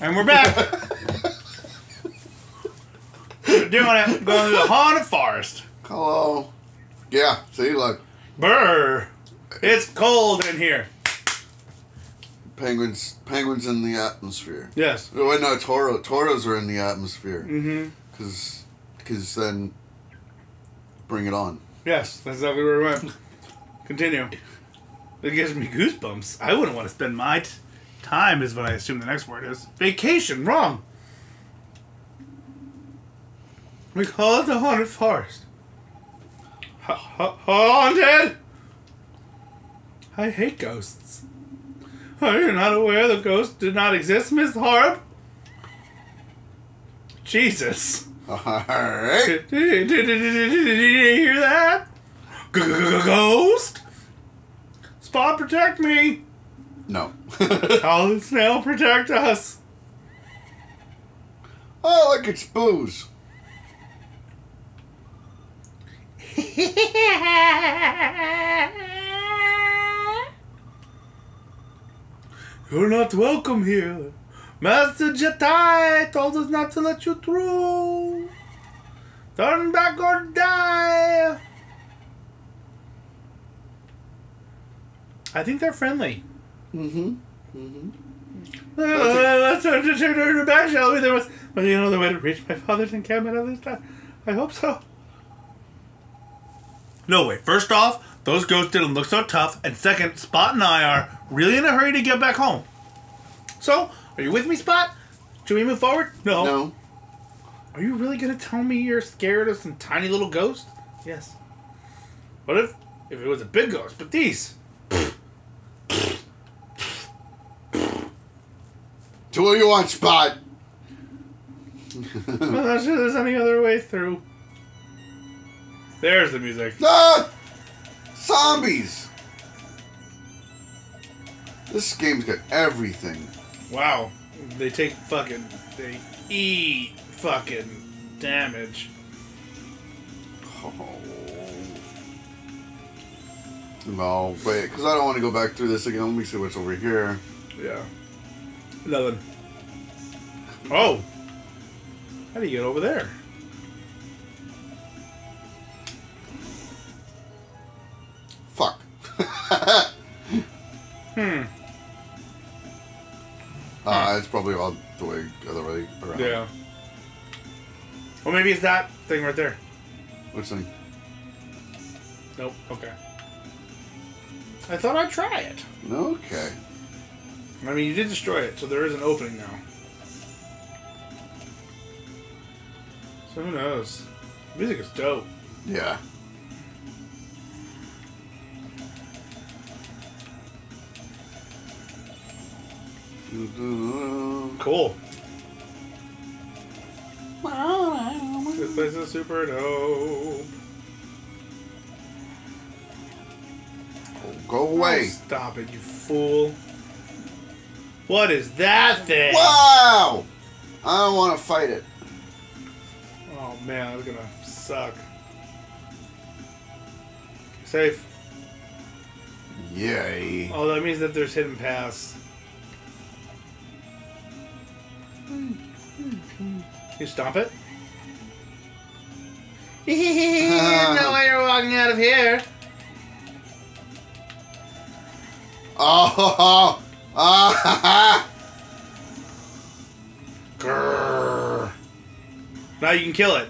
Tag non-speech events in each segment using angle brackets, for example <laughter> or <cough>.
And we're back. we're <laughs> doing it. Going to the haunted forest. Hello. Yeah, see, look. Brr. It's cold in here. Penguins penguins in the atmosphere. Yes. Oh, wait, no, Toro, toros are in the atmosphere. Mm-hmm. Because cause then, bring it on. Yes, that's exactly where we went. Continue. It gives me goosebumps. I wouldn't want to spend my t- time, is what I assume the next word is. Vacation, wrong. We call it the haunted forest. Ha- ha- haunted? I hate ghosts. Are you not aware the ghost did not exist, Miss Harp? Jesus. Alright. Did, did, did, did, did, did you hear that? Ghost? Spot, protect me! No. How the snail protect us? oh, look, it's booze. You're not welcome here. Master Jetai told us not to let you through. Turn back or die. I think they're friendly. Mm-hmm. Mm-hmm. Uh, let's turn to turn her back, shall we? There was, was there another way to reach my father's encampment at this time? I hope so. No way. First off, those ghosts didn't look so tough, and second, Spot and I are really in a hurry to get back home. So, are you with me, Spot? Should we move forward? No. No. Are you really gonna tell me you're scared of some tiny little ghost? Yes. What if if it was a big ghost? But these. So what do you want, Spot? I'm not sure there's any other way through. There's the music. Ah! Zombies! This game's got everything. Wow. They take fucking. They eat fucking damage. Oh. No, wait, because I don't want to go back through this again. Let me see what's over here. Yeah. Nothing. Oh! How do you get over there? Fuck. <laughs> Hmm. Uh, it's probably all the way, other way around. Yeah. Well, maybe it's that thing right there. Which thing? Nope. Okay. I thought I'd try it. Okay. I mean, you did destroy it, so there is an opening now. So who knows? Music is dope. Yeah. Cool. This place is super dope. Go away. Oh, stop it, you fool. What is that thing? Wow! I don't want to fight it. Oh man, that's gonna suck. Safe. Yay. Oh, that means that there's hidden paths. You stomp it? <laughs> no way you're walking out of here. Oh, ah, <laughs> Grrr. Now you can kill it.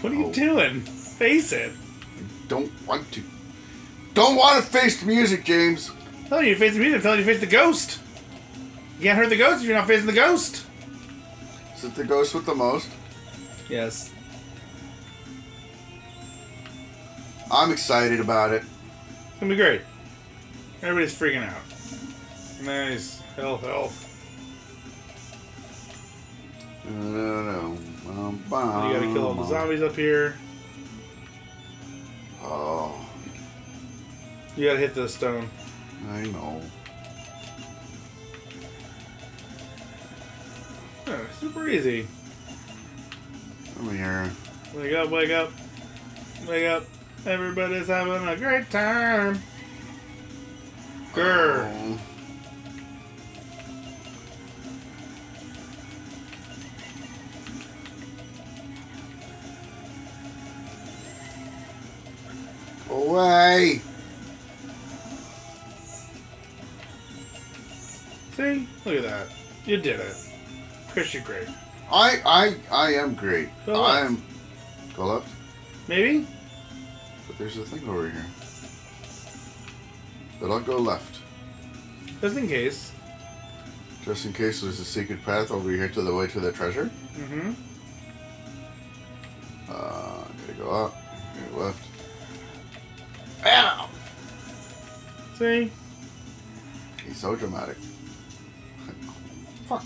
What are you Oh. doing? Face it. I don't want to. Don't want to face the music, James. I'm telling you to face the music. I'm telling you to face the ghost. You can't hurt the ghost if you're not facing the ghost. Is it the ghost with the most? Yes. I'm excited about it. It's gonna be great. Everybody's freaking out. Nice. Health, health. You You gotta kill all the zombies up here. Oh, You gotta hit the stone. I know. Oh, super easy. Come here. Wake up, wake up. Wake up. Everybody's having a great time. Grr. Oh. Away! See? Look at that. You did it. Chris, you're great. I I I am great. Go I am. Go left. Maybe? But there's a thing over here. But I'll go left, Just in case. just in case there's a secret path over here to the way to the treasure. Mm-hmm. Uh, gotta go up. Go left. Ow! See? He's so dramatic. Fuck.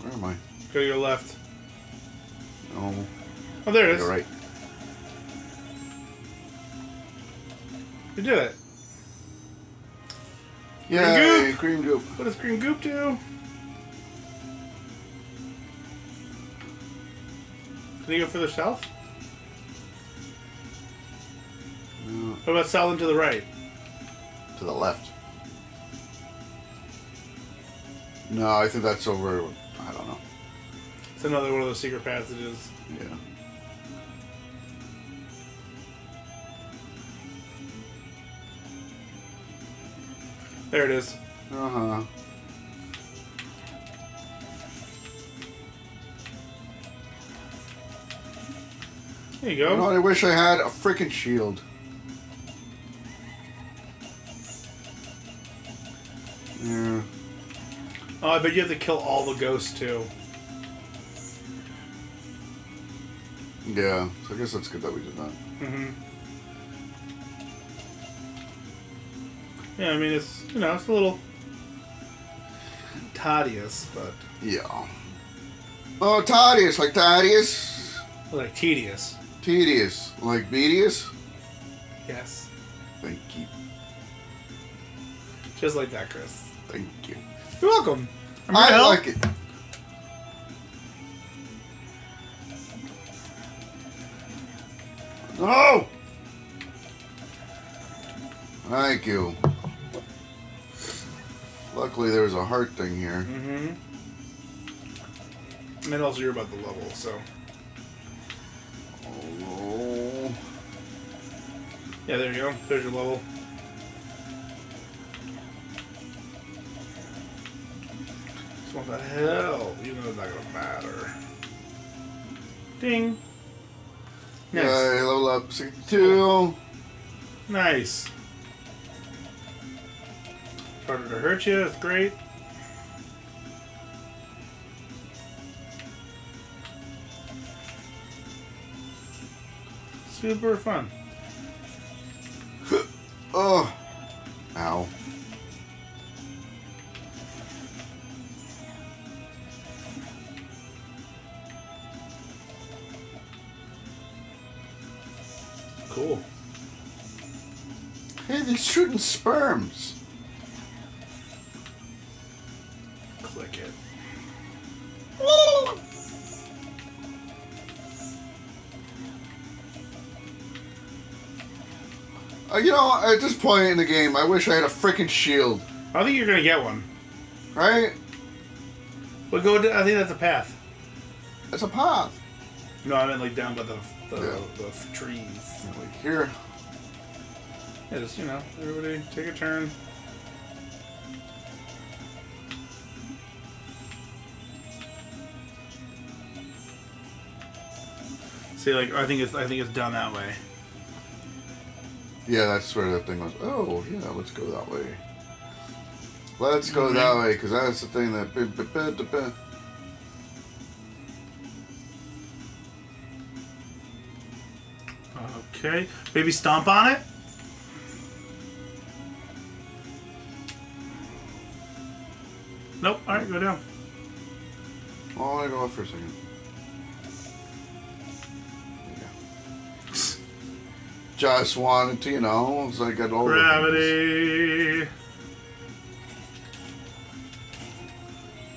Where am I? Go to your left. No. Oh, there it is. You're right. You did it. Yeah, green goop. What does green goop do? Can you go further south? No, What about and to the right? to the left. No, I think that's over. I don't know. It's another one of those secret passages. Yeah. There it is. Uh huh. There you You know go. I wish I had a freaking shield. Oh, I bet you have to kill all the ghosts too. Yeah. So I guess that's good that we did that. Mm-hmm. Yeah, I mean it's you know it's a little tedious, but Yeah. Oh, Tadius, like Tadius. like tedious. Tedious, like Bedius. Yes, Thank you. just like that, Chris. Thank you. You're welcome. I'm here to I help. like it. No! Thank you. Luckily, there was a heart thing here. Mm-hmm. And also you're about the level, so Oh, yeah, there you go. There's your level. Want that hell, You know it's not gonna matter. Ding. Nice. Yay, level up 62. Nice. Harder to hurt you. That's great. Super fun. <laughs> Oh. They're shooting sperms. Click it. Uh, you know, at this point in the game, I wish I had a freaking shield. I think you're gonna get one. Right? But go. To, I think that's a path. It's a path. No, I meant like down by the the, Yeah. the trees. Like here. Yeah, just you know, everybody take a turn. See, like I think it's I think it's done that way. Yeah, that's where that thing was. Oh, yeah, let's go that way. Let's go mm-hmm. that way, because that's the thing that. Okay, maybe stomp on it. Nope. All right, go down. Oh, I go up for a second. Just wanted to, you know, so I got all the things. Gravity.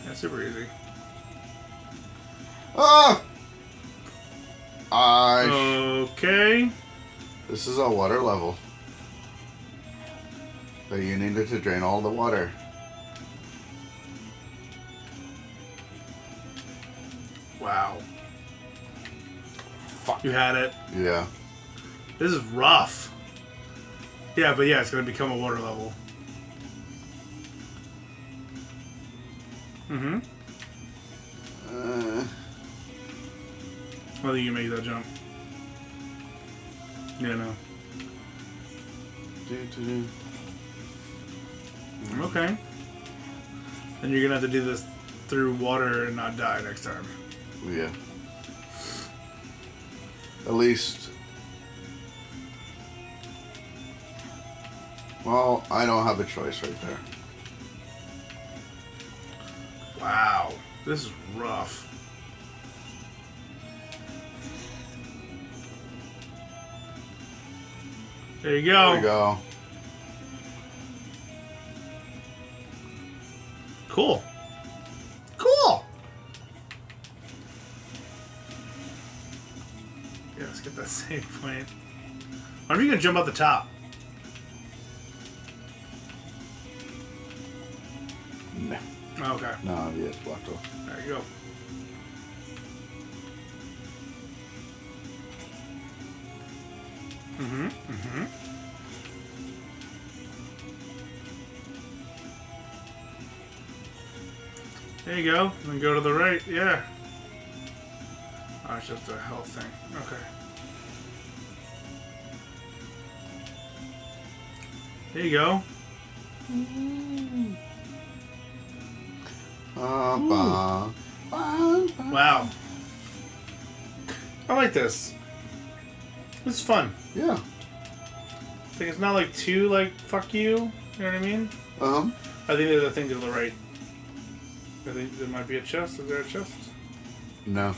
Yeah, super easy. Ah! I. Okay. This is a water level. That you needed to drain all the water. Wow. Fuck. You had it. Yeah. This is rough. Yeah, but yeah, it's gonna become a water level. Mm-hmm. Uh, I think you can make that jump. Yeah, no. do, do, do. Okay. Then you're gonna have to do this through water and not die next time. Yeah. At least. Well, I don't have a choice right there. Wow. This is rough. There you go. There we go. Cool. Cool. Let's get that save point. When are you gonna jump out the top? No, Oh, okay. no, yeah, it's blocked off. There you go. Mm-hmm. Mm-hmm. There you go. Then go to the right. Yeah. Oh, it's just a health thing. Okay. There you go. Uh, ba, ba, ba. Wow. I like this. It's fun. Yeah. Like it's not like too like fuck you. You know what I mean? Um. I think there's a thing to the right. I think there might be a chest. Is there a chest? No.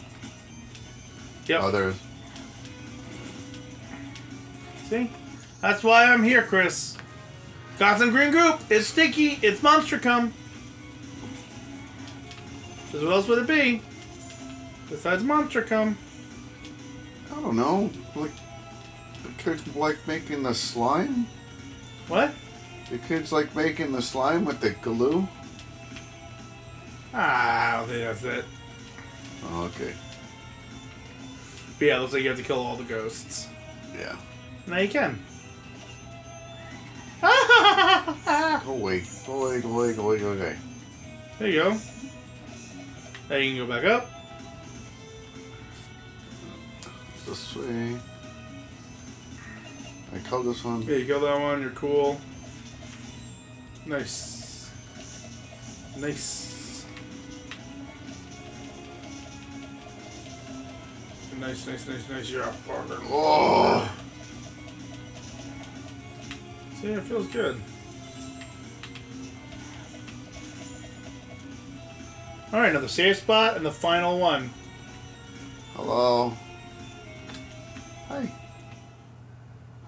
Yep. Oh, there's. See? That's why I'm here, Chris. Gotham Green Group. It's sticky. It's monster come. Because what else would it be? Besides monster come. I don't know. Like the kids like making the slime. What? The kids like making the slime with the glue. Ah, I don't think that's it. Oh, okay. But yeah, it looks like you have to kill all the ghosts. Yeah. Now you can. Go away. Go away. Go away. Go away. Go away. There you go. Now you can go back up. This way. I killed this one. Yeah, you kill that one. You're cool. Nice. Nice. Nice, nice, nice, nice. You're up, Parker. Oh. See, it feels good. Alright, now the save spot and the final one. Hello. Hi.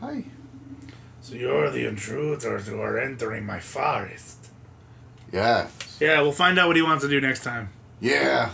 Hi. So you're the intruders who are entering my forest. Yeah. Yeah, we'll find out what he wants to do next time. Yeah.